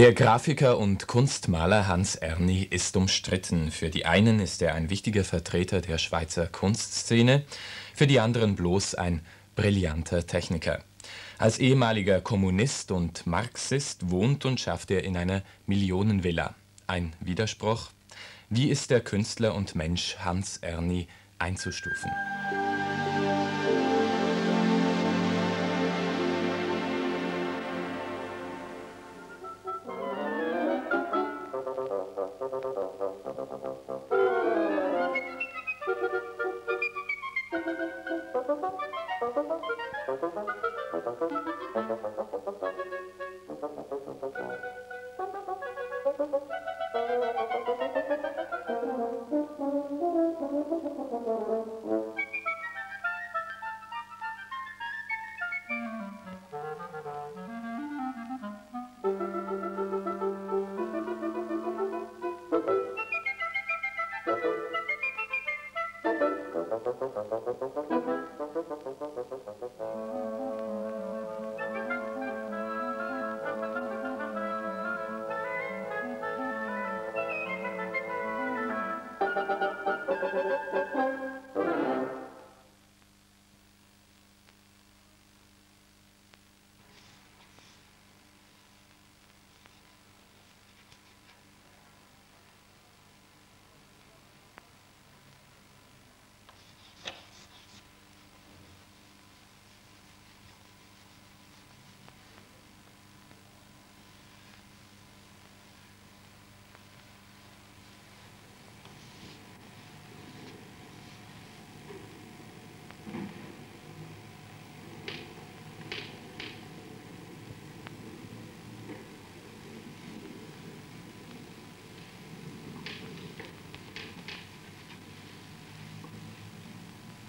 Der Grafiker und Kunstmaler Hans Erni ist umstritten. Für die einen ist er ein wichtiger Vertreter der Schweizer Kunstszene, für die anderen bloß ein brillanter Techniker. Als ehemaliger Kommunist und Marxist wohnt und schafft er in einer Millionenvilla. Ein Widerspruch? Wie ist der Künstler und Mensch Hans Erni einzustufen?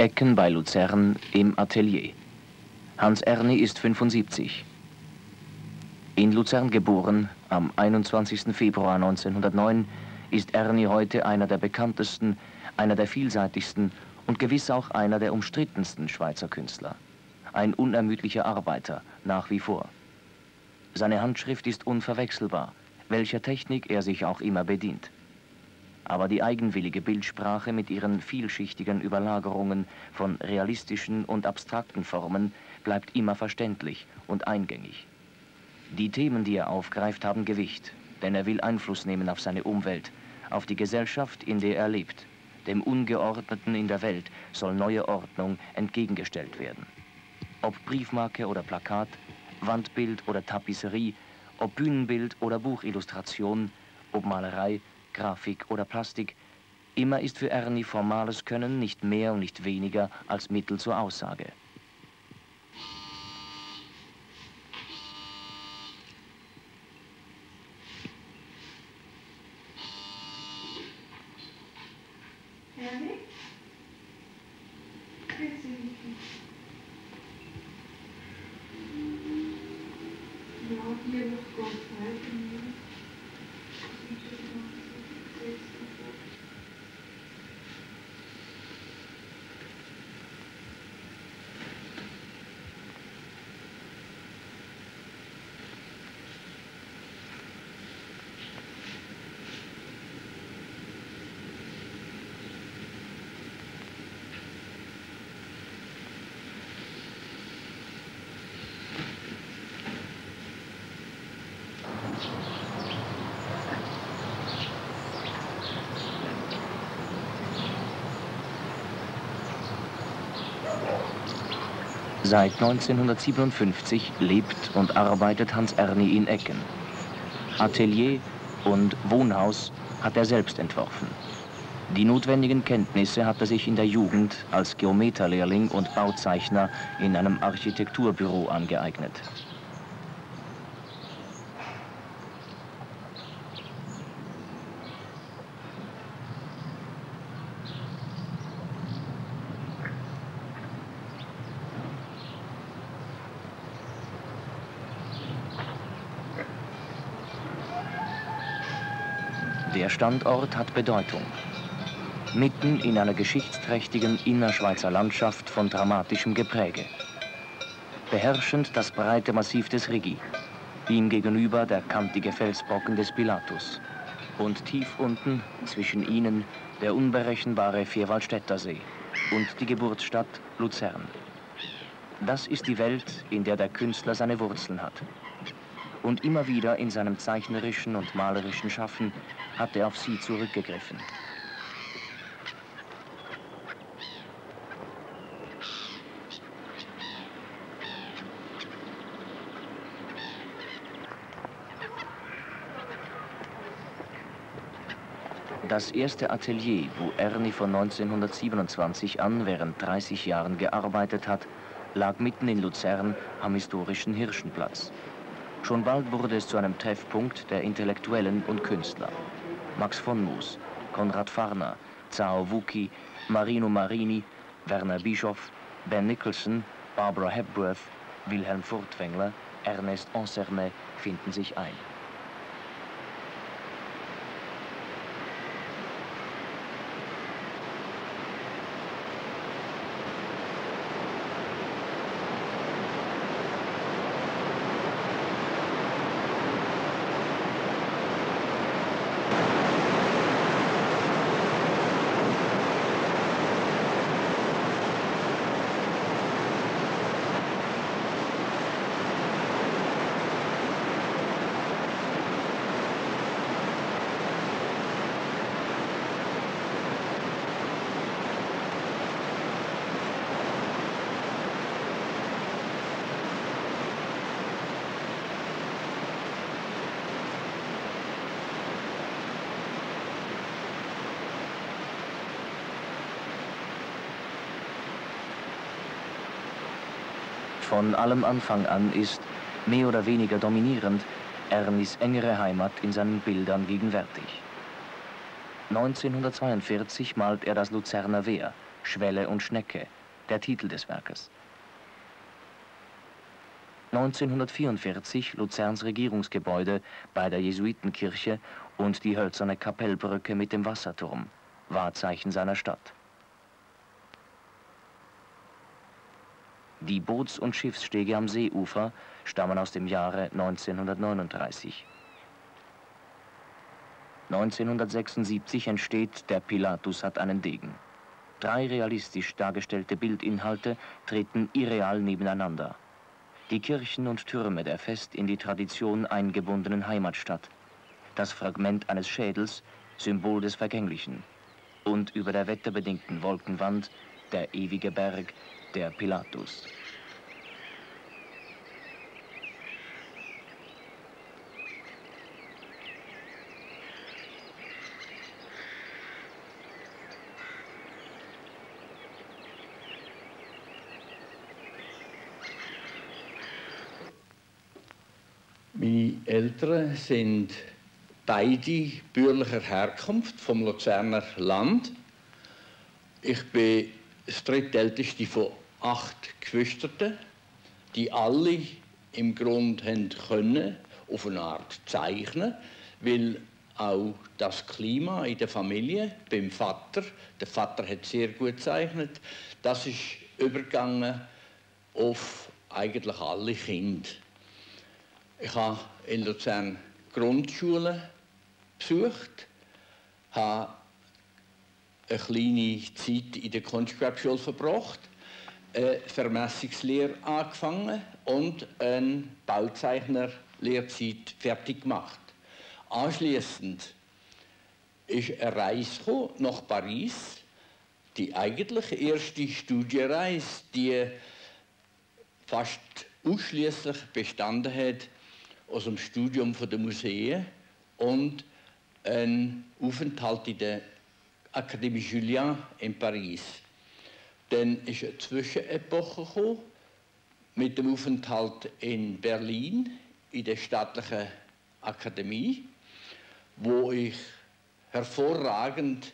Ecken bei Luzern im Atelier. Hans Erni ist 75. In Luzern geboren, am 21. Februar 1909, ist Erni heute einer der bekanntesten, einer der vielseitigsten und gewiss auch einer der umstrittensten Schweizer Künstler. Ein unermüdlicher Arbeiter, nach wie vor. Seine Handschrift ist unverwechselbar, welcher Technik er sich auch immer bedient aber die eigenwillige Bildsprache mit ihren vielschichtigen Überlagerungen von realistischen und abstrakten Formen bleibt immer verständlich und eingängig. Die Themen, die er aufgreift, haben Gewicht, denn er will Einfluss nehmen auf seine Umwelt, auf die Gesellschaft, in der er lebt. Dem Ungeordneten in der Welt soll neue Ordnung entgegengestellt werden. Ob Briefmarke oder Plakat, Wandbild oder Tapisserie, ob Bühnenbild oder Buchillustration, ob Malerei Grafik oder Plastik, immer ist für Ernie formales Können nicht mehr und nicht weniger als Mittel zur Aussage. Ernie? Ja, hier noch Gott, Seit 1957 lebt und arbeitet Hans Erni in Ecken. Atelier und Wohnhaus hat er selbst entworfen. Die notwendigen Kenntnisse hat er sich in der Jugend als Geometerlehrling und Bauzeichner in einem Architekturbüro angeeignet. Standort hat Bedeutung. Mitten in einer geschichtsträchtigen Innerschweizer Landschaft von dramatischem Gepräge. Beherrschend das breite Massiv des Rigi. Ihm gegenüber der kantige Felsbrocken des Pilatus. Und tief unten, zwischen ihnen, der unberechenbare Vierwaldstätter See und die Geburtsstadt Luzern. Das ist die Welt, in der der Künstler seine Wurzeln hat. Und immer wieder in seinem zeichnerischen und malerischen Schaffen hat er auf sie zurückgegriffen. Das erste Atelier, wo Ernie von 1927 an während 30 Jahren gearbeitet hat, lag mitten in Luzern am historischen Hirschenplatz. Schon bald wurde es zu einem Treffpunkt der Intellektuellen und Künstler. Max von Moos, Konrad Farner, Zao Wuki, Marino Marini, Werner Bischoff, Ben Nicholson, Barbara Hepworth, Wilhelm Furtwängler, Ernest Ansermet finden sich ein. Von allem Anfang an ist, mehr oder weniger dominierend, Ernis engere Heimat in seinen Bildern gegenwärtig. 1942 malt er das Luzerner Wehr, Schwelle und Schnecke, der Titel des Werkes. 1944 Luzerns Regierungsgebäude bei der Jesuitenkirche und die hölzerne Kapellbrücke mit dem Wasserturm, Wahrzeichen seiner Stadt. Die Boots- und Schiffsstege am Seeufer stammen aus dem Jahre 1939. 1976 entsteht Der Pilatus hat einen Degen. Drei realistisch dargestellte Bildinhalte treten irreal nebeneinander. Die Kirchen und Türme der fest in die Tradition eingebundenen Heimatstadt. Das Fragment eines Schädels, Symbol des Vergänglichen. Und über der wetterbedingten Wolkenwand der ewige Berg, der Pilatus. Meine Eltern sind beide bürgerlicher Herkunft vom Luzerner Land. Ich bin das drittälteste von acht Geschwistern, die alle im Grund können, auf eine Art zeichnen, weil auch das Klima in der Familie beim Vater, der Vater hat sehr gut gezeichnet, das ist übergegangen auf eigentlich alle Kinder. Ich habe in Luzern Grundschule besucht, habe eine kleine Zeit in der Kunstgewerbeschule verbracht, eine Vermessungslehre angefangen und eine Bauzeichnerlehrzeit fertig gemacht. Anschließend ist eine Reise nach Paris, die eigentlich erste Studienreise, die fast ausschließlich bestanden hat aus dem Studium der Museen und ein Aufenthalt in der Akademie Julien in Paris. Dann ist eine Zwischenepoche gekommen mit dem Aufenthalt in Berlin in der staatlichen Akademie, wo ich hervorragend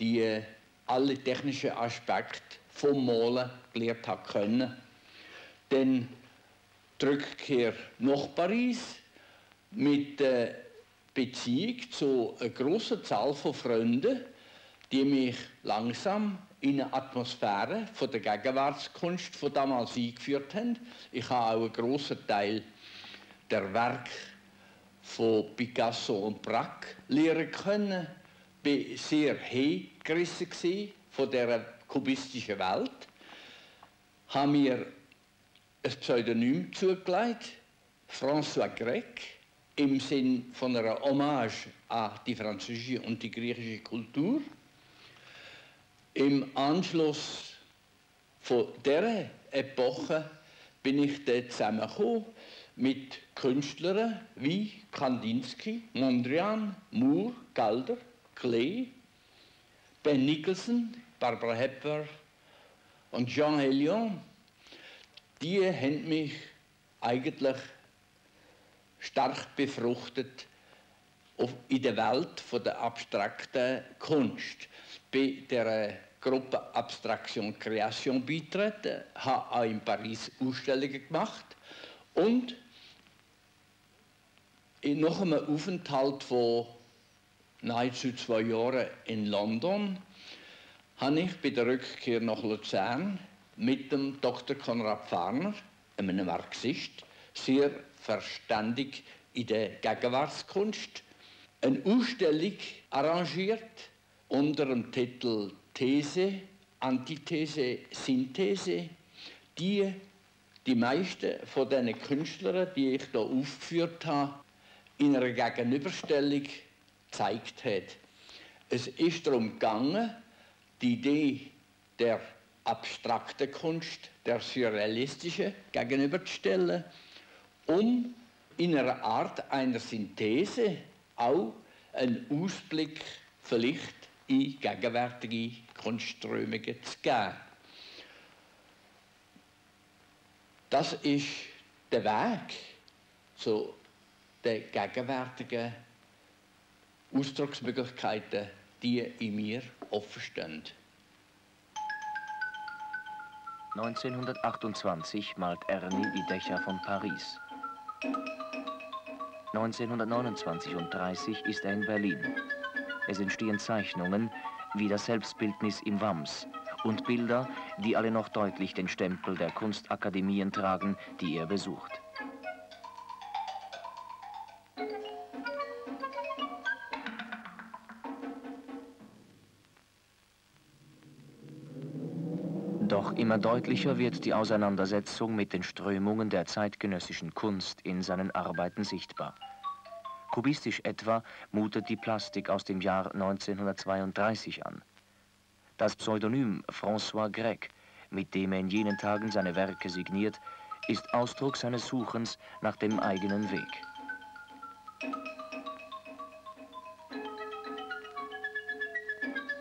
die alle technischen Aspekte vom Malen gelernt habe können. Dann die Rückkehr nach Paris mit der Beziehung zu einer großen Zahl von Freunden, die mich langsam in eine Atmosphäre von der Gegenwartskunst von damals eingeführt haben. Ich habe auch einen großen Teil der Werk von Picasso und Braque lernen können. Ich war sehr hingerissen von dieser kubistischen Welt. Habe mir ein Pseudonym zugelegt, François Grec, im Sinn von einer Hommage an die französische und die griechische Kultur. Im Anschluss von dieser Epoche bin ich dann zusammengekommen mit Künstlern wie Kandinsky, Mondrian, Moore, Calder, Klee, Ben Nicholson, Barbara Hepworth und Jean Helion. Die haben mich eigentlich stark befruchtet in der Welt der abstrakten Kunst. Der Gruppe Abstraktion Kreation beitreten, habe auch in Paris Ausstellungen gemacht und nach einem Aufenthalt von nahezu zwei Jahren in London habe ich bei der Rückkehr nach Luzern mit dem Dr. Konrad Pfarner, einem Marxist, sehr verständig in der Gegenwartskunst, eine Ausstellung arrangiert unter dem Titel These, Antithese, Synthese, die die meisten von diesen Künstlern, die ich hier aufgeführt habe, in einer Gegenüberstellung gezeigt hat. Es ist darum gegangen, die Idee der abstrakten Kunst, der surrealistischen gegenüberzustellen, um in einer Art einer Synthese auch einen Ausblick vielleicht in gegenwärtige Kunstströmungen zu geben. Das ist der Weg zu den gegenwärtigen Ausdrucksmöglichkeiten, die in mir offenstehen. 1928 malt Ernie die Dächer von Paris. 1929 und 30 ist er in Berlin. Es entstehen Zeichnungen wie das Selbstbildnis im Wams und Bilder, die alle noch deutlich den Stempel der Kunstakademien tragen, die er besucht. Doch immer deutlicher wird die Auseinandersetzung mit den Strömungen der zeitgenössischen Kunst in seinen Arbeiten sichtbar. Kubistisch etwa mutet die Plastik aus dem Jahr 1932 an. Das Pseudonym François Grec, mit dem er in jenen Tagen seine Werke signiert, ist Ausdruck seines Suchens nach dem eigenen Weg.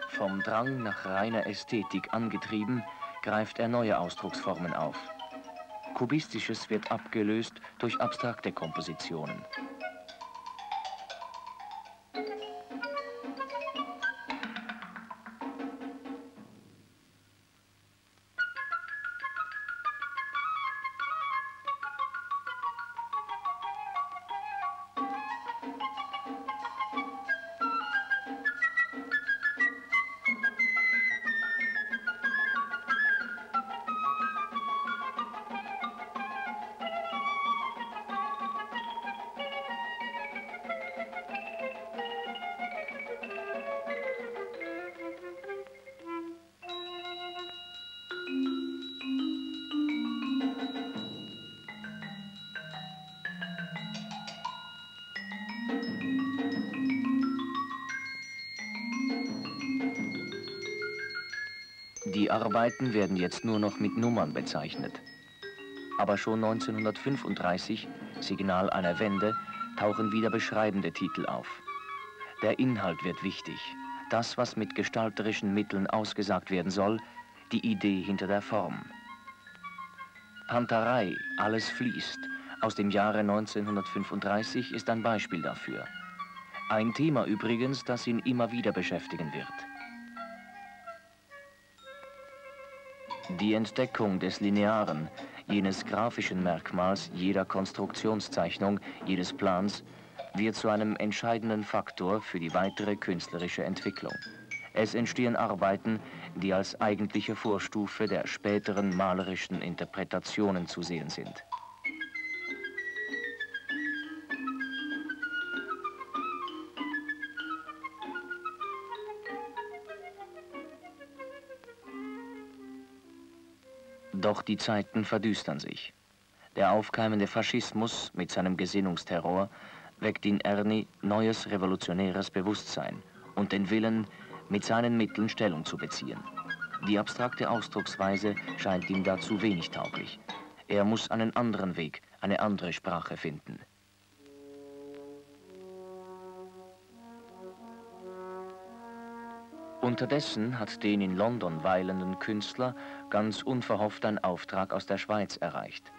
Vom Drang nach reiner Ästhetik angetrieben, greift er neue Ausdrucksformen auf. Kubistisches wird abgelöst durch abstrakte Kompositionen. Arbeiten werden jetzt nur noch mit Nummern bezeichnet. Aber schon 1935, Signal einer Wende, tauchen wieder beschreibende Titel auf. Der Inhalt wird wichtig. Das, was mit gestalterischen Mitteln ausgesagt werden soll, die Idee hinter der Form. Panterei, alles fließt, aus dem Jahre 1935 ist ein Beispiel dafür. Ein Thema übrigens, das ihn immer wieder beschäftigen wird. Die Entdeckung des Linearen, jenes grafischen Merkmals jeder Konstruktionszeichnung, jedes Plans, wird zu einem entscheidenden Faktor für die weitere künstlerische Entwicklung. Es entstehen Arbeiten, die als eigentliche Vorstufe der späteren malerischen Interpretationen zu sehen sind. Doch die Zeiten verdüstern sich. Der aufkeimende Faschismus mit seinem Gesinnungsterror weckt in Ernie neues revolutionäres Bewusstsein und den Willen, mit seinen Mitteln Stellung zu beziehen. Die abstrakte Ausdrucksweise scheint ihm dazu wenig tauglich. Er muss einen anderen Weg, eine andere Sprache finden. Unterdessen hat den in London weilenden Künstler ganz unverhofft ein Auftrag aus der Schweiz erreicht.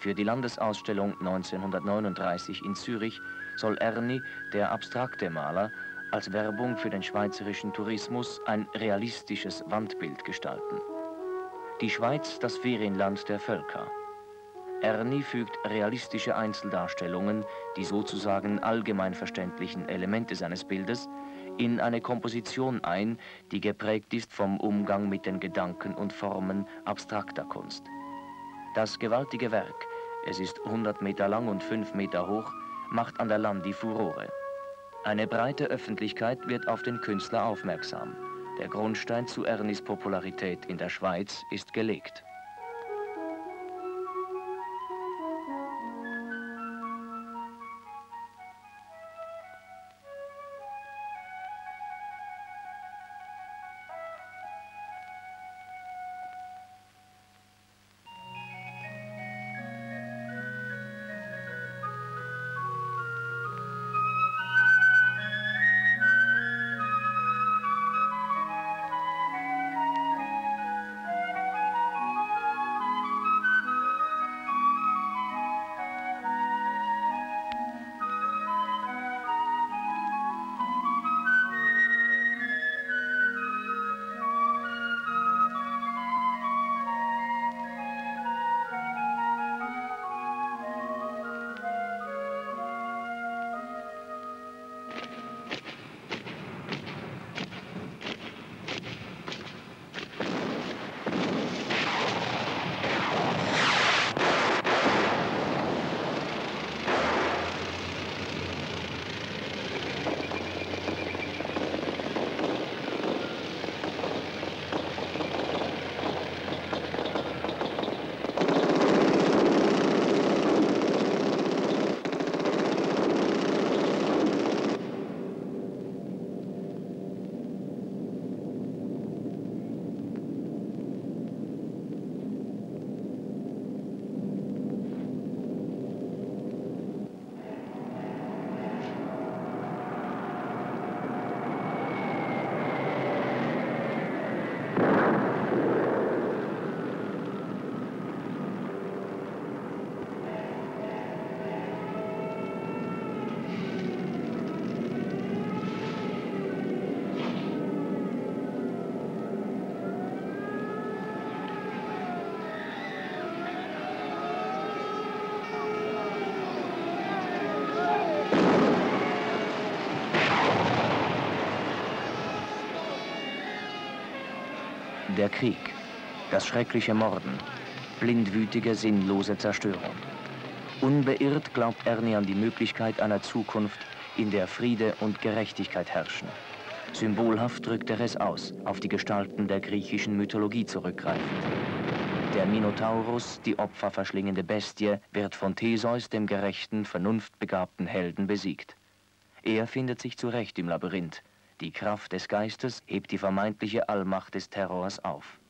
Für die Landesausstellung 1939 in Zürich soll Ernie, der abstrakte Maler, als Werbung für den schweizerischen Tourismus ein realistisches Wandbild gestalten. Die Schweiz, das Ferienland der Völker. Ernie fügt realistische Einzeldarstellungen, die sozusagen allgemeinverständlichen Elemente seines Bildes, in eine Komposition ein, die geprägt ist vom Umgang mit den Gedanken und Formen abstrakter Kunst. Das gewaltige Werk, es ist 100 Meter lang und 5 Meter hoch, macht an der Landi Furore. Eine breite Öffentlichkeit wird auf den Künstler aufmerksam. Der Grundstein zu Ernis Popularität in der Schweiz ist gelegt. Der Krieg, das schreckliche Morden, blindwütige, sinnlose Zerstörung. Unbeirrt glaubt Ernie an die Möglichkeit einer Zukunft, in der Friede und Gerechtigkeit herrschen. Symbolhaft drückt er es aus, auf die Gestalten der griechischen Mythologie zurückgreifend. Der Minotaurus, die opferverschlingende Bestie, wird von Theseus, dem gerechten, vernunftbegabten Helden, besiegt. Er findet sich zurecht im Labyrinth, die Kraft des Geistes hebt die vermeintliche Allmacht des Terrors auf.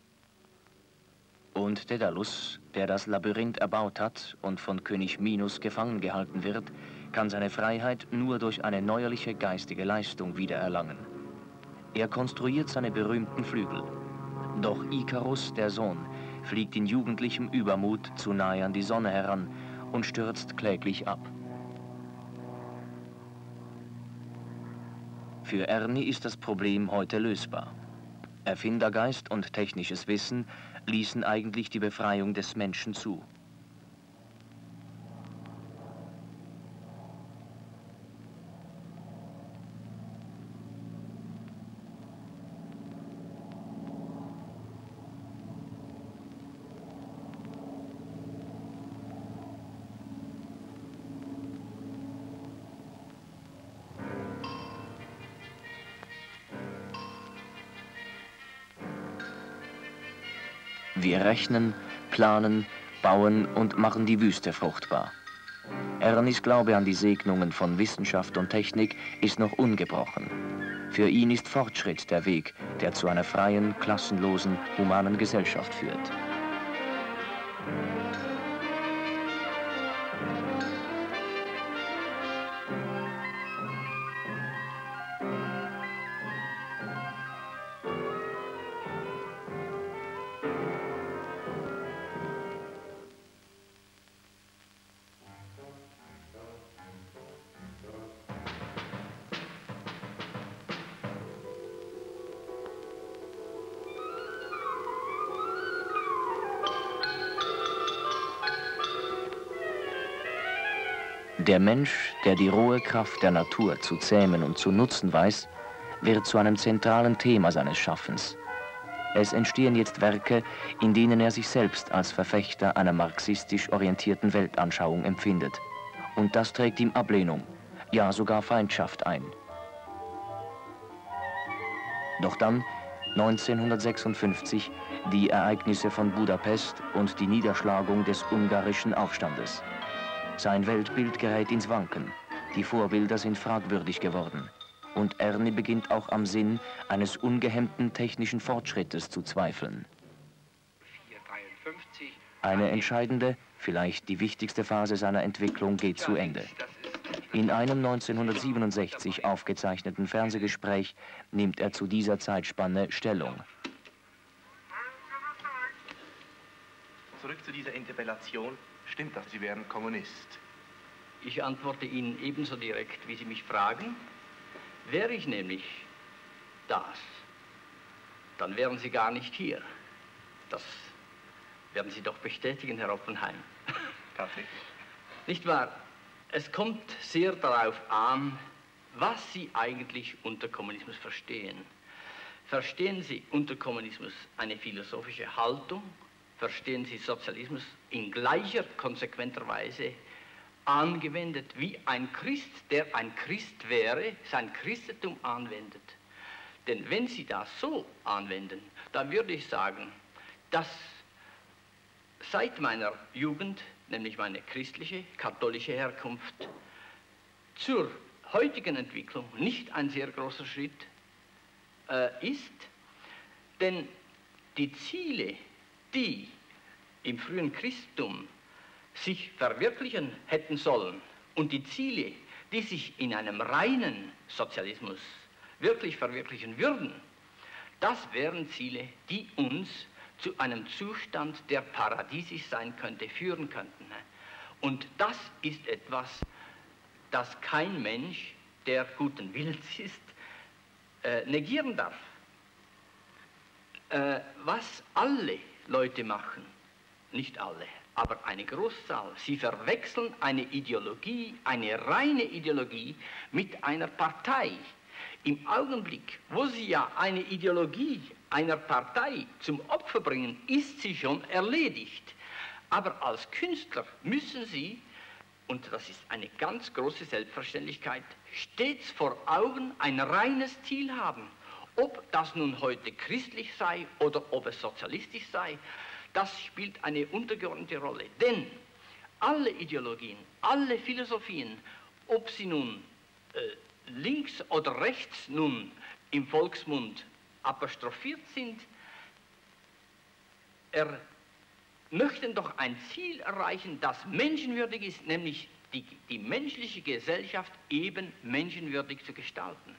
Und Daedalus, der das Labyrinth erbaut hat und von König Minos gefangen gehalten wird, kann seine Freiheit nur durch eine neuerliche geistige Leistung wiedererlangen. Er konstruiert seine berühmten Flügel. Doch Ikarus, der Sohn, fliegt in jugendlichem Übermut zu nahe an die Sonne heran und stürzt kläglich ab. Für Ernie ist das Problem heute lösbar. Erfindergeist und technisches Wissen ließen eigentlich die Befreiung des Menschen zu. Rechnen, planen, bauen und machen die Wüste fruchtbar. Ernis Glaube an die Segnungen von Wissenschaft und Technik ist noch ungebrochen. Für ihn ist Fortschritt der Weg, der zu einer freien, klassenlosen, humanen Gesellschaft führt. Der Mensch, der die rohe Kraft der Natur zu zähmen und zu nutzen weiß, wird zu einem zentralen Thema seines Schaffens. Es entstehen jetzt Werke, in denen er sich selbst als Verfechter einer marxistisch orientierten Weltanschauung empfindet. Und das trägt ihm Ablehnung, ja sogar Feindschaft ein. Doch dann, 1956, die Ereignisse von Budapest und die Niederschlagung des ungarischen Aufstandes. Sein Weltbild gerät ins Wanken. Die Vorbilder sind fragwürdig geworden. Und Ernie beginnt auch am Sinn eines ungehemmten technischen Fortschrittes zu zweifeln. Eine entscheidende, vielleicht die wichtigste Phase seiner Entwicklung geht zu Ende. In einem 1967 aufgezeichneten Fernsehgespräch nimmt er zu dieser Zeitspanne Stellung. Zurück zu dieser Interpellation. Stimmt das, Sie wären Kommunist? Ich antworte Ihnen ebenso direkt, wie Sie mich fragen. Wäre ich nämlich das, dann wären Sie gar nicht hier. Das werden Sie doch bestätigen, Herr Oppenheim. Tatsächlich. Nicht wahr? Es kommt sehr darauf an, was Sie eigentlich unter Kommunismus verstehen. Verstehen Sie unter Kommunismus eine philosophische Haltung, verstehen Sie Sozialismus in gleicher konsequenter Weise angewendet, wie ein Christ, der ein Christ wäre, sein Christentum anwendet. Denn wenn Sie das so anwenden, dann würde ich sagen, dass seit meiner Jugend, nämlich meine christliche, katholische Herkunft, zur heutigen Entwicklung nicht ein sehr großer Schritt äh, ist, denn die Ziele, die im frühen Christentum sich verwirklichen hätten sollen und die Ziele, die sich in einem reinen Sozialismus wirklich verwirklichen würden, das wären Ziele, die uns zu einem Zustand, der paradiesisch sein könnte, führen könnten. Und das ist etwas, das kein Mensch, der guten Willens ist, äh, negieren darf. Äh, was alle Leute machen, nicht alle, aber eine Großzahl, sie verwechseln eine Ideologie, eine reine Ideologie mit einer Partei. Im Augenblick, wo sie ja eine Ideologie einer Partei zum Opfer bringen, ist sie schon erledigt. Aber als Künstler müssen sie, und das ist eine ganz große Selbstverständlichkeit, stets vor Augen ein reines Ziel haben. Ob das nun heute christlich sei oder ob es sozialistisch sei, das spielt eine untergeordnete Rolle. Denn alle Ideologien, alle Philosophien, ob sie nun äh, links oder rechts nun im Volksmund apostrophiert sind, er möchten doch ein Ziel erreichen, das menschenwürdig ist, nämlich die, die menschliche Gesellschaft eben menschenwürdig zu gestalten.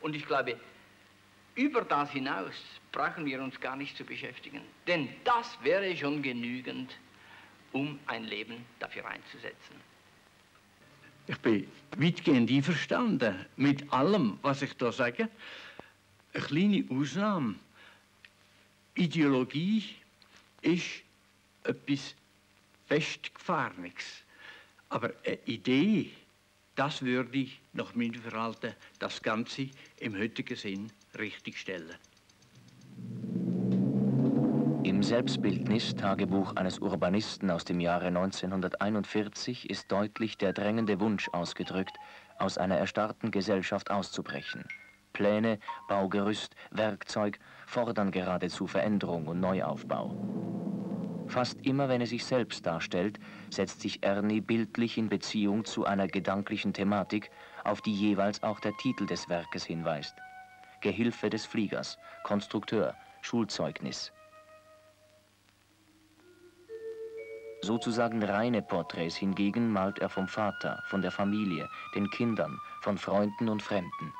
Und ich glaube, über das hinaus brauchen wir uns gar nicht zu beschäftigen, denn das wäre schon genügend, um ein Leben dafür einzusetzen. Ich bin weitgehend einverstanden mit allem, was ich da sage. Eine kleine Ausnahme. Ideologie ist etwas Festgefahrenes. Aber eine Idee, das würde ich nach meinem Verhalten das Ganze im heutigen Sinn richtigstellen. Im Selbstbildnis Tagebuch eines Urbanisten aus dem Jahre 1941 ist deutlich der drängende Wunsch ausgedrückt, aus einer erstarrten Gesellschaft auszubrechen. Pläne, Baugerüst, Werkzeug fordern geradezu Veränderung und Neuaufbau. Fast immer, wenn er sich selbst darstellt, setzt sich Ernie bildlich in Beziehung zu einer gedanklichen Thematik, auf die jeweils auch der Titel des Werkes hinweist. Gehilfe des Fliegers, Konstrukteur, Schulzeugnis. Sozusagen reine Porträts hingegen malt er vom Vater, von der Familie, den Kindern, von Freunden und Fremden.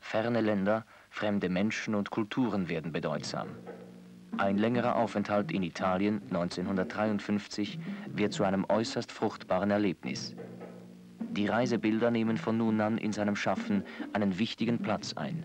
Ferne Länder, fremde Menschen und Kulturen werden bedeutsam. Ein längerer Aufenthalt in Italien 1953 wird zu einem äußerst fruchtbaren Erlebnis. Die Reisebilder nehmen von nun an in seinem Schaffen einen wichtigen Platz ein.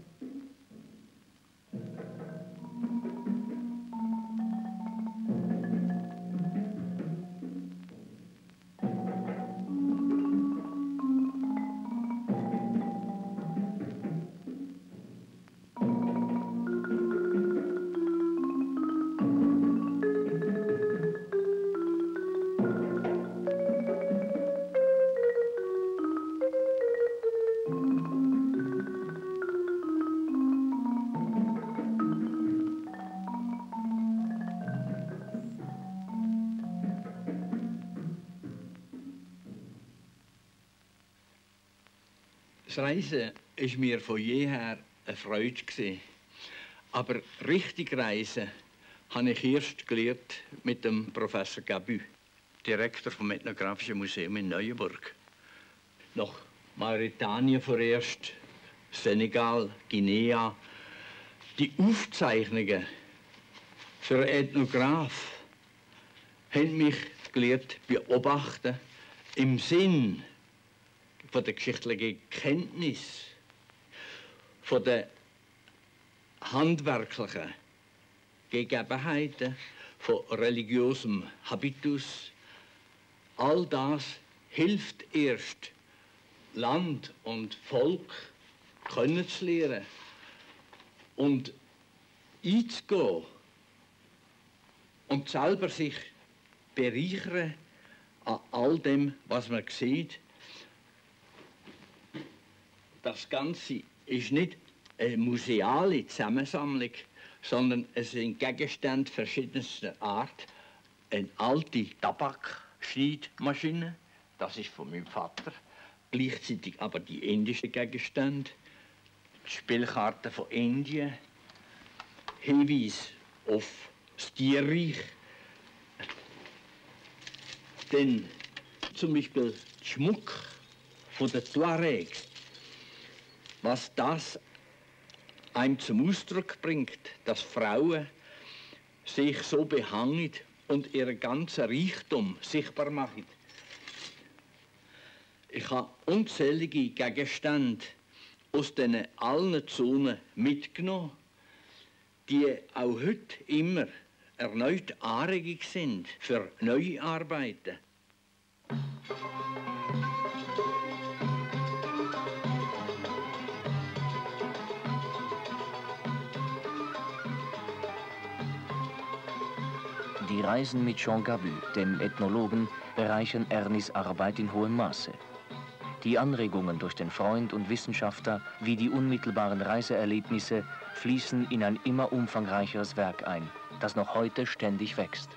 Reisen ist mir von jeher eine Freude. Aber richtig reisen habe ich erst gelernt mit dem Professor Gabu, Direktor vom Ethnografischen Museum in Neuenburg. Nach Mauretanien vorerst, Senegal, Guinea. Die Aufzeichnungen für einen Ethnograph haben mich gelehrt beobachten im Sinn von der geschichtlichen Kenntnis, von der handwerklichen Gegebenheiten, von religiösem Habitus. All das hilft erst, Land und Volk kennenzulernen und einzugehen und selber sich bereichern an all dem, was man sieht das Ganze ist nicht eine museale Zusammensammlung, sondern es sind Gegenstände verschiedenster Art. Eine alte Tabakschneidmaschine, das ist von meinem Vater. Gleichzeitig aber die indischen Gegenstände, Spielkarten von Indien, Hinweis auf das Tierreich. Dann zum Beispiel Schmuck von der Tuareg was das einem zum Ausdruck bringt, dass Frauen sich so behangen und ihren ganzen Reichtum sichtbar machen. Ich habe unzählige Gegenstände aus diesen allen Zonen mitgenommen, die auch heute immer erneut Anregung sind für neue Arbeiten. Die Reisen mit Jean Gabu, dem Ethnologen, bereichern Ernis Arbeit in hohem Maße. Die Anregungen durch den Freund und Wissenschaftler wie die unmittelbaren Reiseerlebnisse fließen in ein immer umfangreicheres Werk ein, das noch heute ständig wächst.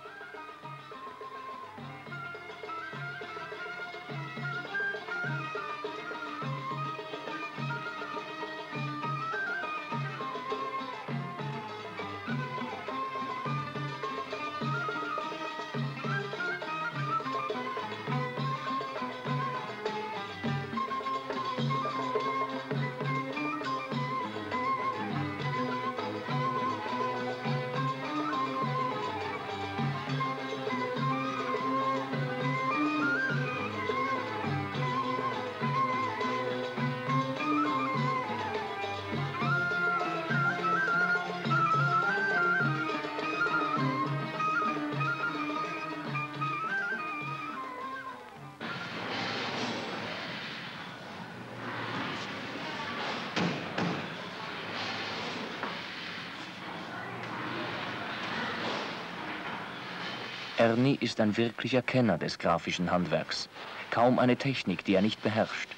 Ernie ist ein wirklicher Kenner des grafischen Handwerks. Kaum eine Technik, die er nicht beherrscht.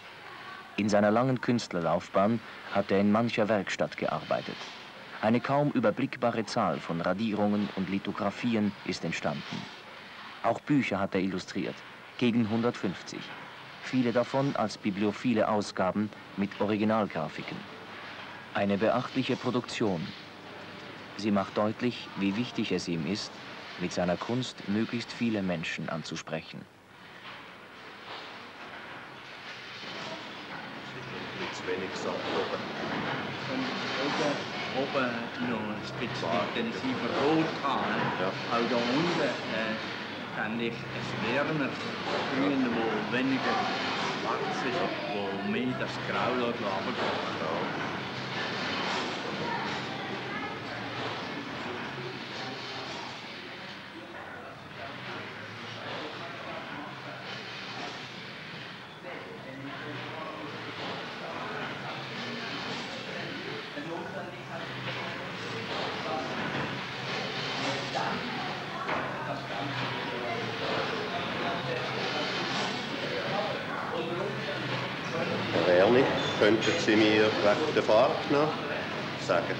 In seiner langen Künstlerlaufbahn hat er in mancher Werkstatt gearbeitet. Eine kaum überblickbare Zahl von Radierungen und Lithografien ist entstanden. Auch Bücher hat er illustriert, gegen 150. Viele davon als bibliophile Ausgaben mit Originalgrafiken. Eine beachtliche Produktion. Sie macht deutlich, wie wichtig es ihm ist, mit seiner Kunst möglichst viele Menschen anzusprechen. oben, noch ein bisschen intensiver rot haben. Ja. Auch da unten äh, fände ich es wärmer grün, wo weniger schwarz ist, wo mehr das Grau runtergeht. Herr Erni, könnten Wegen der Fahrt noch sagen?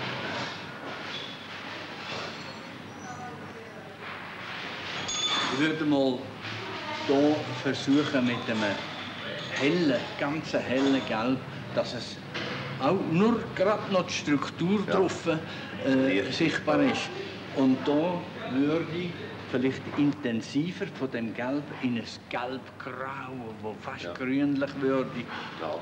Ich würde mal hier versuchen mit einem hellen, ganz hellen Gelb, dass es auch nur gerade noch die Struktur Ja. drauf äh, sichtbar ist. Und da würde ich vielleicht intensiver von dem Gelb in ein Gelbgrau, wo fast Ja. grünlich würde. Ja.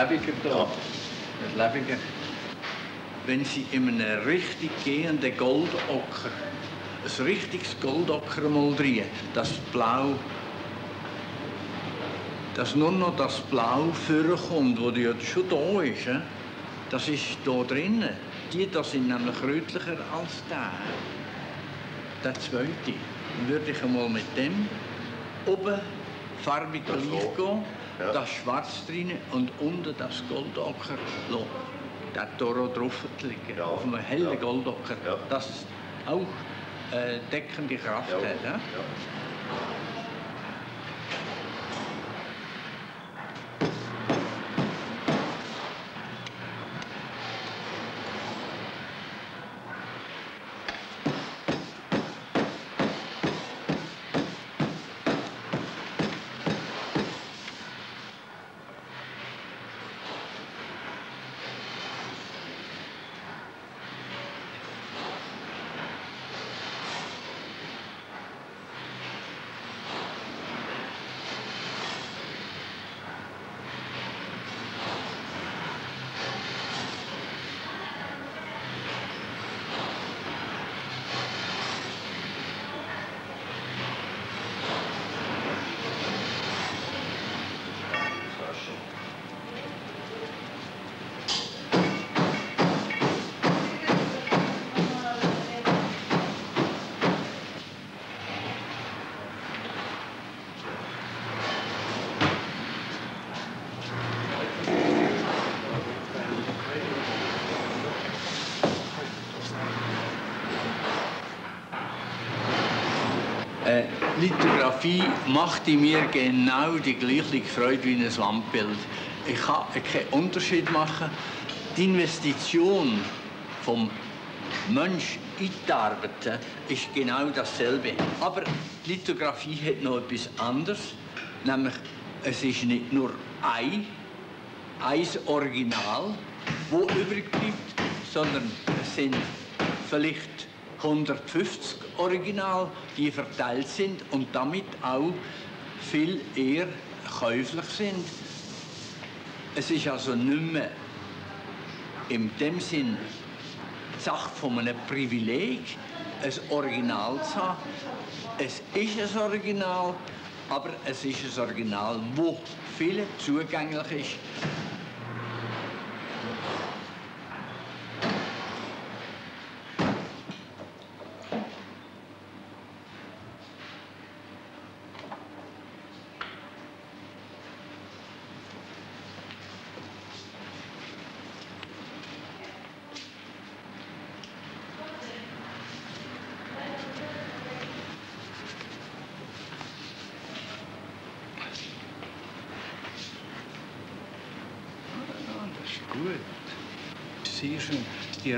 Lebiger da. Das Lebiger. Wenn Sie in einem richtig gehenden Goldocker ein richtiges Goldocker mal drehen, das Blau, dass nur noch das Blau vorkommt, das ja schon da ist, das ist da drinnen. Die da sind nämlich rötlicher als der. Der zweite. Dann würde ich einmal mit dem oben farbig gleich gehen, Ja. das Schwarz drin und unten das Goldocker lassen. Der Toro drauf liegen, Ja. auf einem hellen Ja. Goldocker. Das auch äh, deckende Kraft Ja. hat. Lithografie machte mir genau die gleiche Freude wie ein Wandbild. Ich kann keinen Unterschied machen. Die Investition vom Mensch in die Arbeit ist genau dasselbe. Aber Lithografie hat noch etwas anderes, nämlich es ist nicht nur ein, ein Original, wo übrig bleibt, sondern es sind vielleicht 150 Original, die verteilt sind und damit auch viel eher käuflich sind. Es ist also nicht mehr in dem Sinn Sache von einem Privileg, ein Original zu haben. Es ist ein Original, aber es ist ein Original, wo vielen zugänglich ist.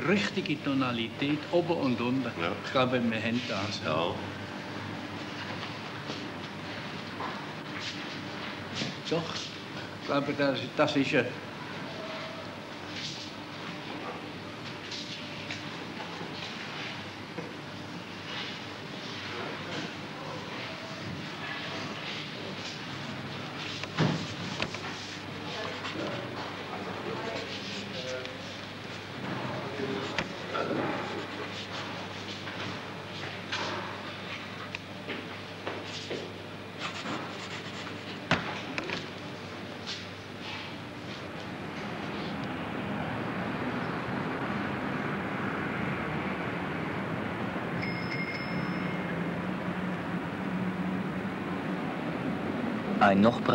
Richtige Tonalität, oben und unten. Ja. Ich glaube, wir haben das. Ja. Doch. Ich glaube, das, das ist ein.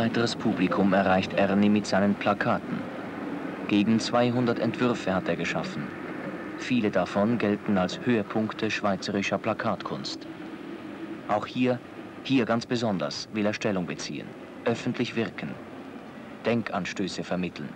Breiteres Publikum erreicht Ernie mit seinen Plakaten. Gegen 200 Entwürfe hat er geschaffen. Viele davon gelten als Höhepunkte schweizerischer Plakatkunst. Auch hier, hier ganz besonders, will er Stellung beziehen, öffentlich wirken, Denkanstöße vermitteln.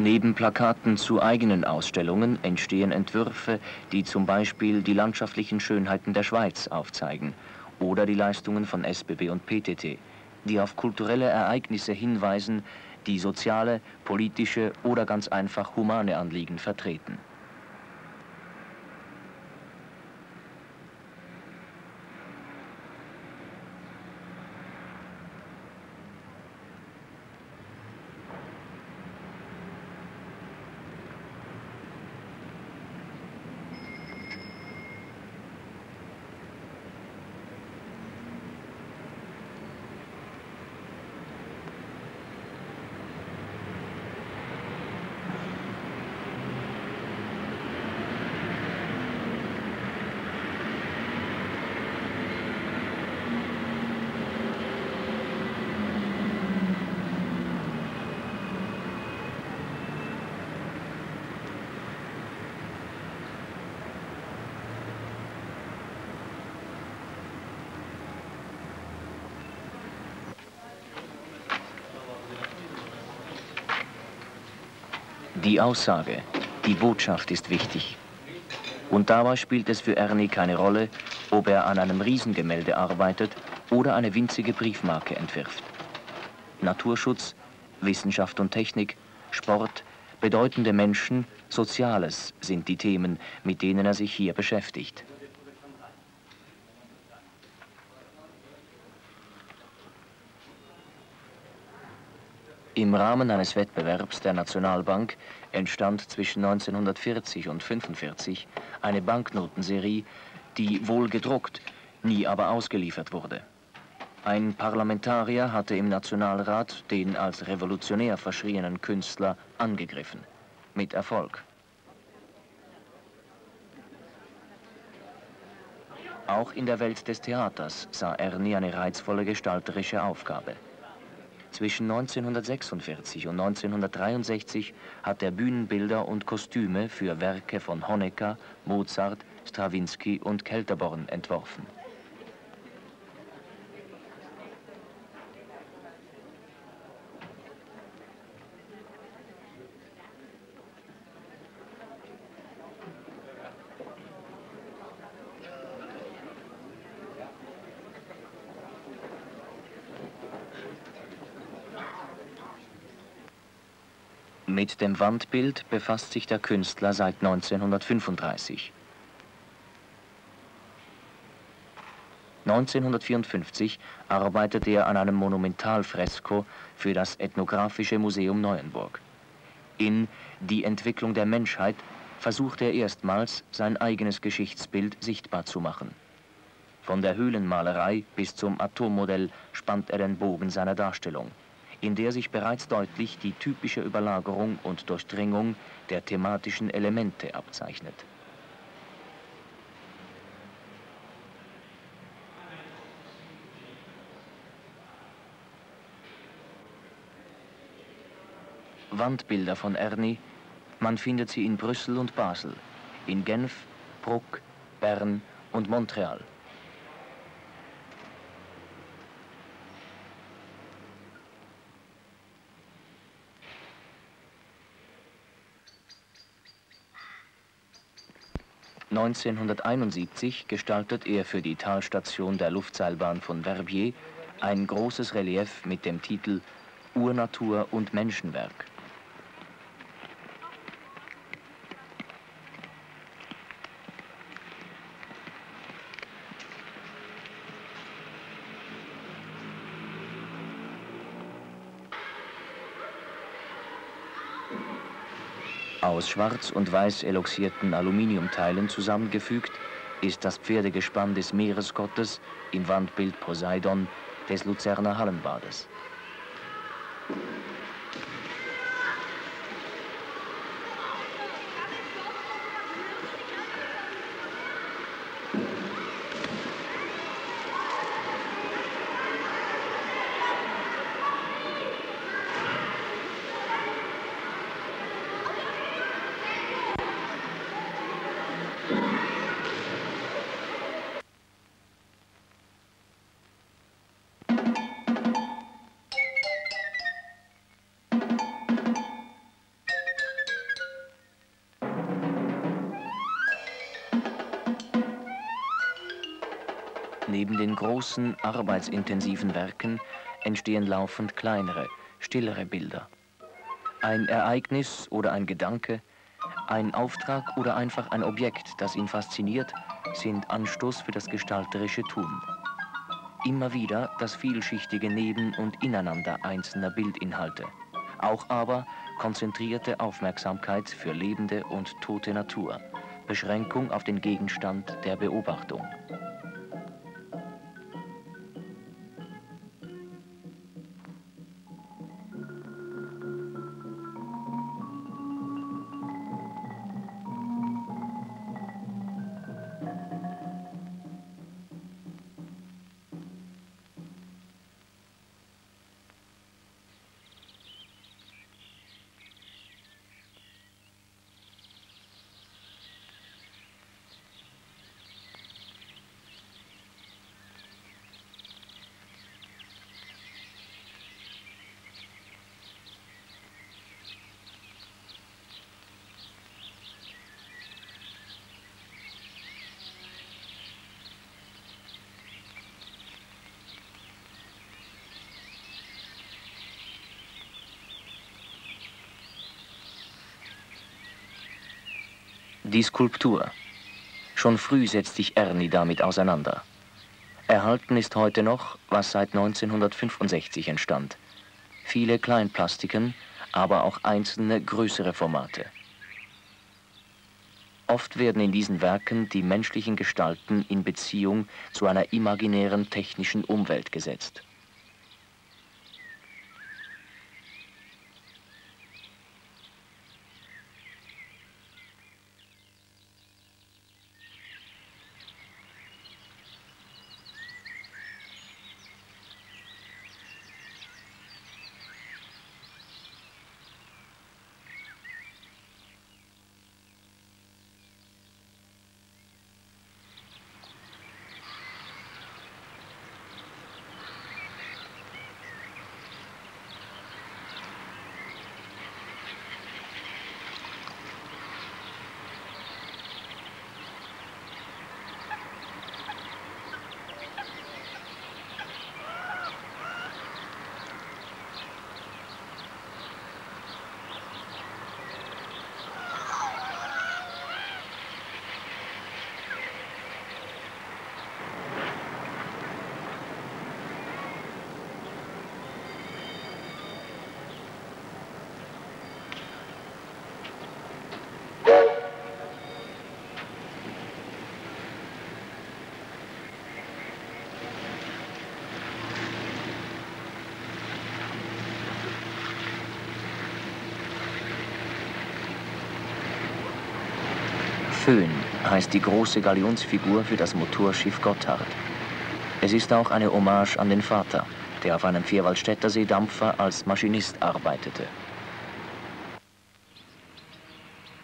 Neben Plakaten zu eigenen Ausstellungen entstehen Entwürfe, die zum Beispiel die landschaftlichen Schönheiten der Schweiz aufzeigen oder die Leistungen von SBB und PTT, die auf kulturelle Ereignisse hinweisen, die soziale, politische oder ganz einfach humane Anliegen vertreten. Die Aussage, die Botschaft ist wichtig. Und dabei spielt es für Ernie keine Rolle, ob er an einem Riesengemälde arbeitet oder eine winzige Briefmarke entwirft. Naturschutz, Wissenschaft und Technik, Sport, bedeutende Menschen, Soziales sind die Themen, mit denen er sich hier beschäftigt. Im Rahmen eines Wettbewerbs der Nationalbank entstand zwischen 1940 und 1945 eine Banknotenserie, die wohl gedruckt nie aber ausgeliefert wurde. Ein Parlamentarier hatte im Nationalrat den als revolutionär verschrienen Künstler angegriffen. Mit Erfolg. Auch in der Welt des Theaters sah Ernie eine reizvolle gestalterische Aufgabe. Zwischen 1946 und 1963 hat er Bühnenbilder und Kostüme für Werke von Honecker, Mozart, Strawinsky und Kelterborn entworfen. Mit dem Wandbild befasst sich der Künstler seit 1935. 1954 arbeitete er an einem Monumentalfresko für das Ethnographische Museum Neuenburg. In Die Entwicklung der Menschheit versuchte er erstmals, sein eigenes Geschichtsbild sichtbar zu machen. Von der Höhlenmalerei bis zum Atommodell spannt er den Bogen seiner Darstellung in der sich bereits deutlich die typische Überlagerung und Durchdringung der thematischen Elemente abzeichnet. Wandbilder von Ernie, man findet sie in Brüssel und Basel, in Genf, Bruck, Bern und Montreal. 1971 gestaltet er für die Talstation der Luftseilbahn von Verbier ein großes Relief mit dem Titel Urnatur und Menschenwerk. Aus schwarz und weiß eloxierten Aluminiumteilen zusammengefügt, ist das Pferdegespann des Meeresgottes im Wandbild Poseidon des Luzerner Hallenbades. Großen, arbeitsintensiven Werken entstehen laufend kleinere, stillere Bilder. Ein Ereignis oder ein Gedanke, ein Auftrag oder einfach ein Objekt, das ihn fasziniert, sind Anstoß für das gestalterische Tun. Immer wieder das vielschichtige Neben- und Ineinander einzelner Bildinhalte. Auch aber konzentrierte Aufmerksamkeit für lebende und tote Natur. Beschränkung auf den Gegenstand der Beobachtung. Die Skulptur. Schon früh setzt sich Ernie damit auseinander. Erhalten ist heute noch, was seit 1965 entstand. Viele Kleinplastiken, aber auch einzelne größere Formate. Oft werden in diesen Werken die menschlichen Gestalten in Beziehung zu einer imaginären technischen Umwelt gesetzt. Heißt die große Galionsfigur für das Motorschiff Gotthard. Es ist auch eine Hommage an den Vater, der auf einem Vierwaldstätter Seedampfer als Maschinist arbeitete.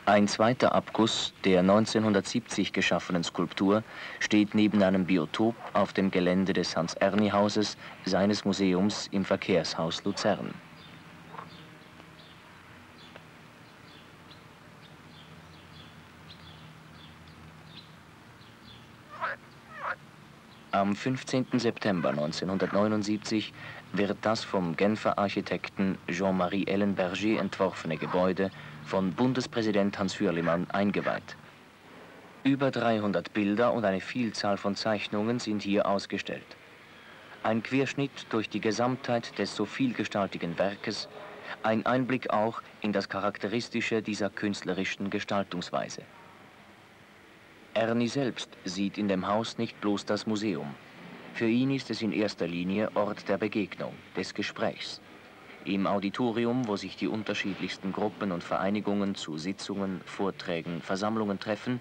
Ein zweiter Abguss der 1970 geschaffenen Skulptur steht neben einem Biotop auf dem Gelände des Hans-Erni-Hauses seines Museums im Verkehrshaus Luzern. Am 15. September 1979 wird das vom Genfer Architekten Jean-Marie Ellenberger entworfene Gebäude von Bundespräsident Hans Hürlimann eingeweiht. Über 300 Bilder und eine Vielzahl von Zeichnungen sind hier ausgestellt. Ein Querschnitt durch die Gesamtheit des so vielgestaltigen Werkes, ein Einblick auch in das Charakteristische dieser künstlerischen Gestaltungsweise. Ernie selbst sieht in dem Haus nicht bloß das Museum. Für ihn ist es in erster Linie Ort der Begegnung, des Gesprächs. Im Auditorium, wo sich die unterschiedlichsten Gruppen und Vereinigungen zu Sitzungen, Vorträgen, Versammlungen treffen,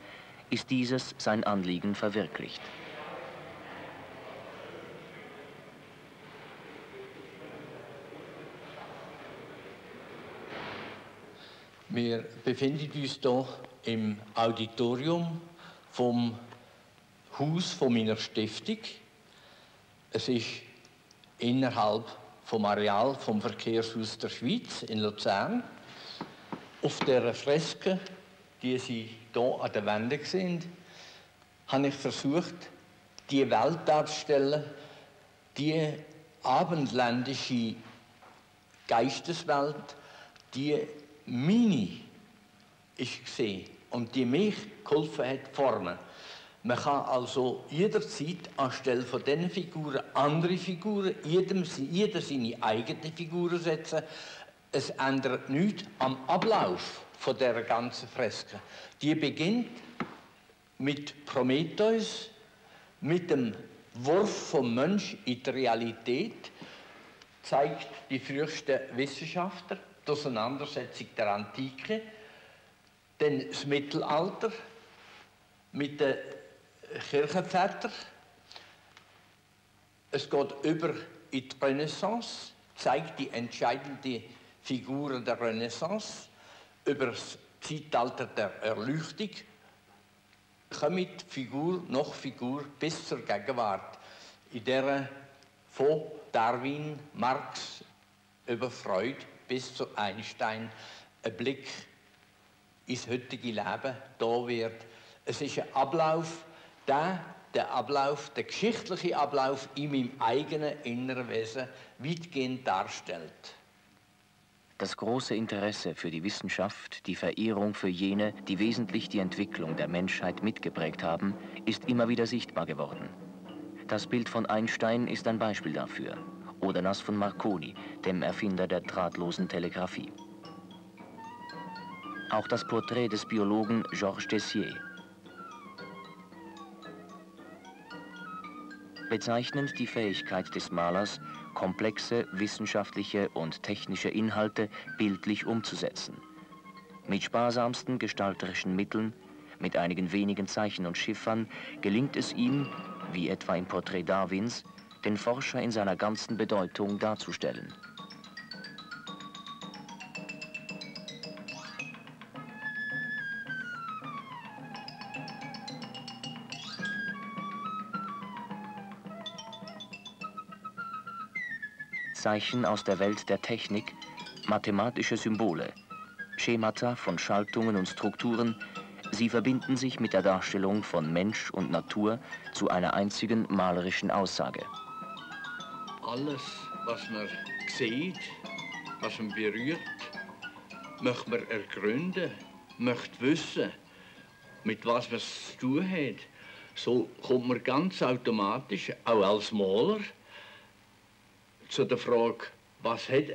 ist dieses sein Anliegen verwirklicht. Wir befinden uns hier im Auditorium vom Haus von meiner Stiftung. Es ist innerhalb vom Areal vom Verkehrshaus der Schweiz in Luzern. Auf der Freske, die Sie hier an der Wände sehen, habe ich versucht, die Welt darzustellen, die abendländische Geisteswelt, die meine ich gesehen und die mich geholfen hat, formen. Man kann also jederzeit anstelle von diesen Figuren andere Figuren, jedem, jeder seine eigene Figur setzen. Es ändert nichts am Ablauf von der ganzen Freske. Die beginnt mit Prometheus, mit dem Wurf vom Mensch in die Realität, zeigt die frühesten Wissenschaftler, die Auseinandersetzung der Antike, dann das Mittelalter mit den Kirchenvätern. Es geht über in die Renaissance, zeigt die entscheidende Figuren der Renaissance, über das Zeitalter der Erleuchtung, kommt Figur noch Figur bis zur Gegenwart, in der von Darwin, Marx über Freud bis zu Einstein ein Blick ins heutige Leben da wird. Es ist ein Ablauf, der der Ablauf, der geschichtliche Ablauf in meinem eigenen inneren Wesen weitgehend darstellt. Das große Interesse für die Wissenschaft, die Verehrung für jene, die wesentlich die Entwicklung der Menschheit mitgeprägt haben, ist immer wieder sichtbar geworden. Das Bild von Einstein ist ein Beispiel dafür. Oder das von Marconi, dem Erfinder der drahtlosen Telegrafie. Auch das Porträt des Biologen Georges Tessier. Bezeichnend die Fähigkeit des Malers, komplexe wissenschaftliche und technische Inhalte bildlich umzusetzen. Mit sparsamsten gestalterischen Mitteln, mit einigen wenigen Zeichen und Chiffern gelingt es ihm, wie etwa im Porträt Darwins, den Forscher in seiner ganzen Bedeutung darzustellen. Zeichen aus der Welt der Technik, mathematische Symbole, Schemata von Schaltungen und Strukturen, sie verbinden sich mit der Darstellung von Mensch und Natur zu einer einzigen malerischen Aussage. Alles, was man sieht, was man berührt, möchte man ergründen, möchte wissen, mit was man es zu tun hat. So kommt man ganz automatisch, auch als Maler, zu der Frage, was hat,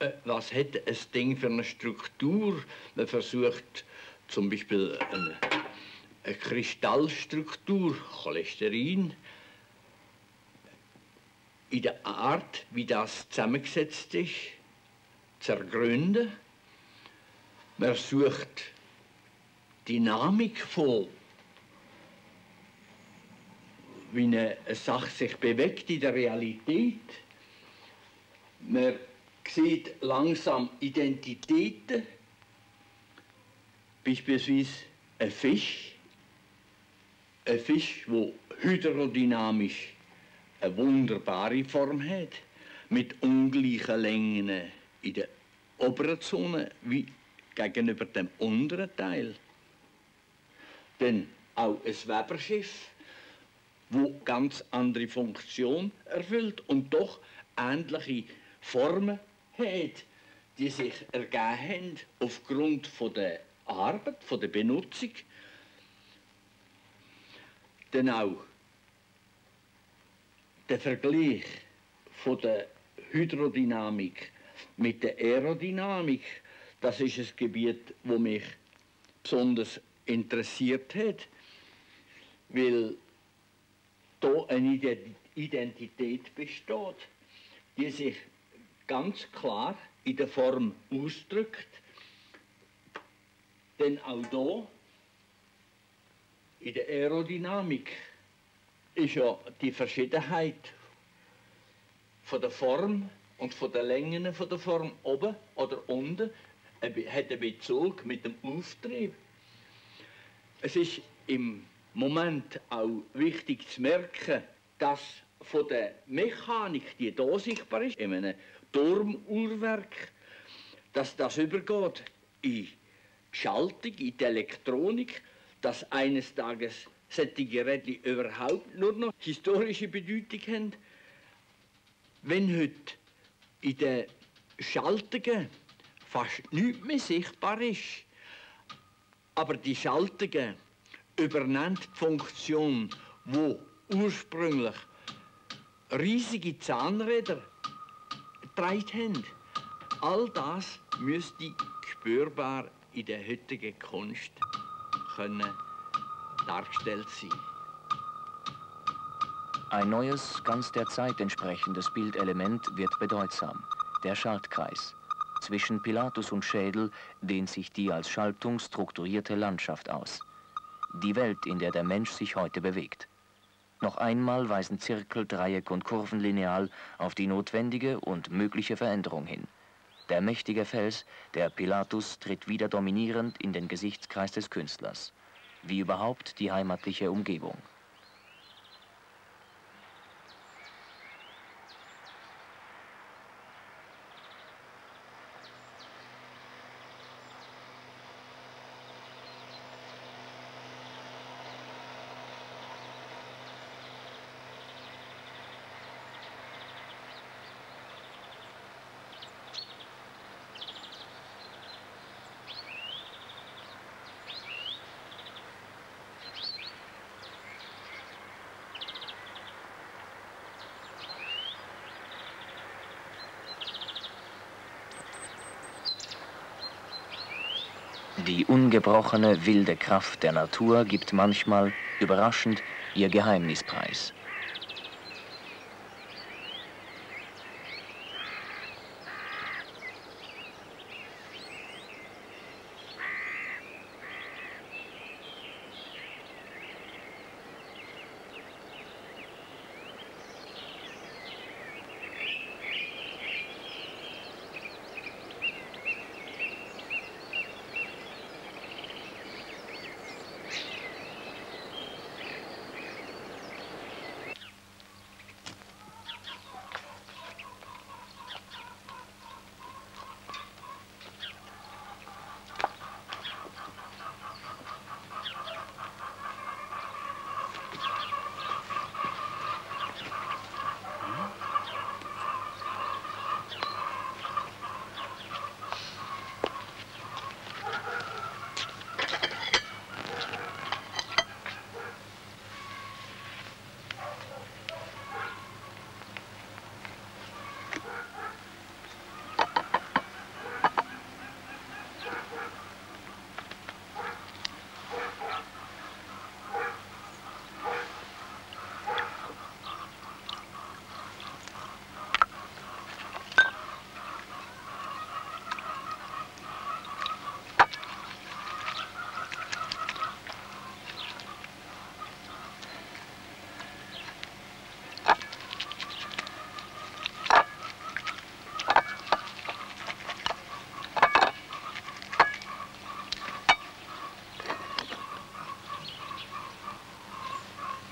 äh, was hat ein Ding für eine Struktur? Man versucht zum Beispiel eine, eine Kristallstruktur, Cholesterin, in der Art, wie das zusammengesetzt ist, zu ergründen. Man sucht Dynamik von, wie eine Sache sich bewegt in der Realität man sieht langsam Identitäten, beispielsweise ein Fisch, ein Fisch, der hydrodynamisch eine wunderbare Form hat, mit ungleichen Längen in der oberen Zone wie gegenüber dem unteren Teil. Dann auch ein Weberschiff, wo ganz andere Funktion erfüllt und doch ähnliche Formen hat, die sich ergeben haben aufgrund von der Arbeit, von der Benutzung. Dann auch der Vergleich von der Hydrodynamik mit der Aerodynamik, das ist ein Gebiet, wo mich besonders interessiert hat, weil da eine Identität besteht, die sich ganz klar in der Form ausdrückt. Denn auch da, in der Aerodynamik, ist ja die Verschiedenheit von der Form und von der Längen von der Form oben oder unten hat einen Bezug mit dem Auftrieb. Es ist im Moment auch wichtig zu merken, dass von der Mechanik, die hier sichtbar ist, in einem Turmuhrwerk, dass das übergeht in Schaltung, in die Elektronik, dass eines Tages solche Geräte überhaupt nur noch historische Bedeutung haben. Wenn heute in den Schaltungen fast nichts mehr sichtbar ist, aber die Schaltungen übernimmt die Funktion, wo ursprünglich riesige Zahnräder getragen haben. All das müsste spürbar in der heutigen Kunst können dargestellt sein. Ein neues, ganz der Zeit entsprechendes Bildelement wird bedeutsam, der Schaltkreis. Zwischen Pilatus und Schädel dehnt sich die als Schaltung strukturierte Landschaft aus. Die Welt, in der der Mensch sich heute bewegt. Noch einmal weisen Zirkel, Dreieck und Kurvenlineal auf die notwendige und mögliche Veränderung hin. Der mächtige Fels, der Pilatus, tritt wieder dominierend in den Gesichtskreis des Künstlers. Wie überhaupt die heimatliche Umgebung. Ungebrochene wilde Kraft der Natur gibt manchmal, überraschend, ihr Geheimnis preis.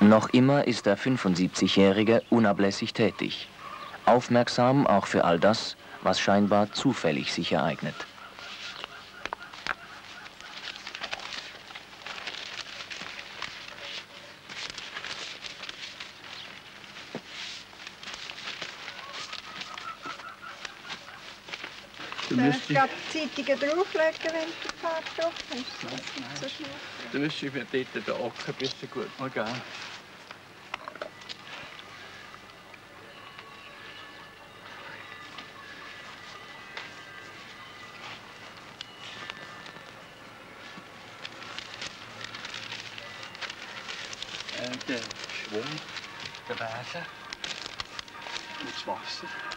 Noch immer ist der 75-Jährige unablässig tätig. Aufmerksam auch für all das, was scheinbar zufällig sich ereignet. Du musst ich Zeitungen drauflegen, wenn du die Fahrt drauf hast. So schnell. Du müsstest mir dort den Acker ein bisschen gut mal geben. Und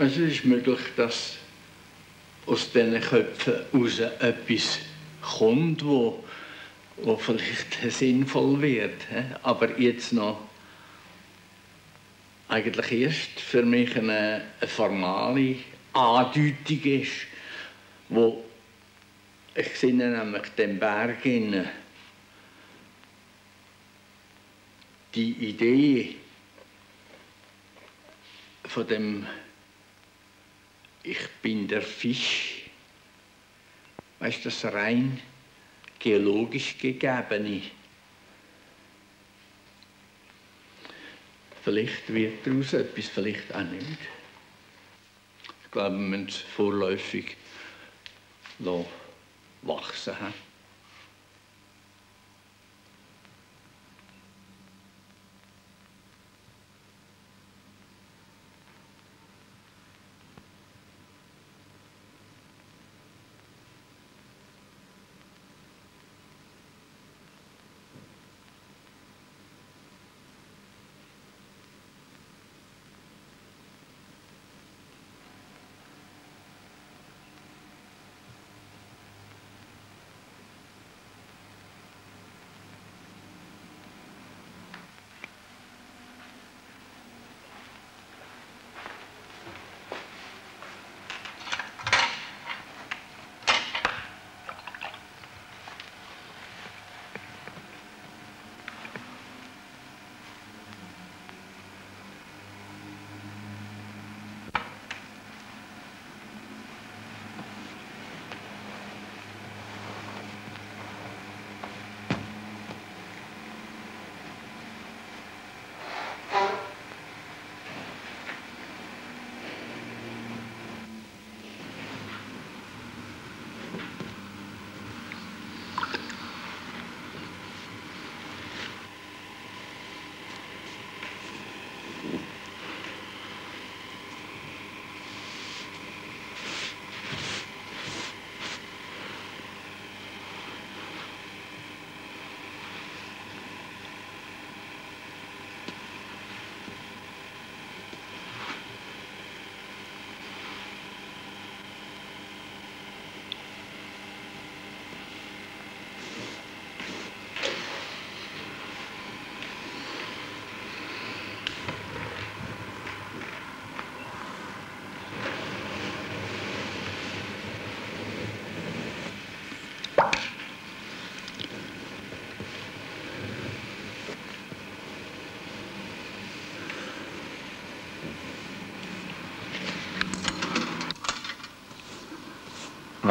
es ist möglich, dass aus diesen Köpfen heraus etwas kommt, wo, wo vielleicht sinnvoll wird. Aber jetzt noch eigentlich erst für mich eine, eine formale Andeutung ist, wo ich sehe nämlich den Berg in die Idee von dem Ich bin der Fisch, weißt das rein geologisch gegebene. Vielleicht wird daraus etwas, vielleicht auch nicht. Ich glaube, wir müssen es vorläufig wachsen. Haben.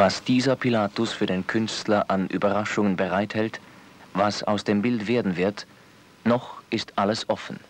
Was dieser Pilatus für den Künstler an Überraschungen bereithält, was aus dem Bild werden wird, noch ist alles offen.